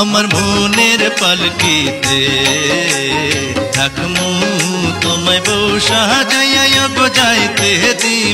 আমার মনের পালকিতে। থাকমু তোমায় বউ সাজাইয়া গো যাইতে দিমু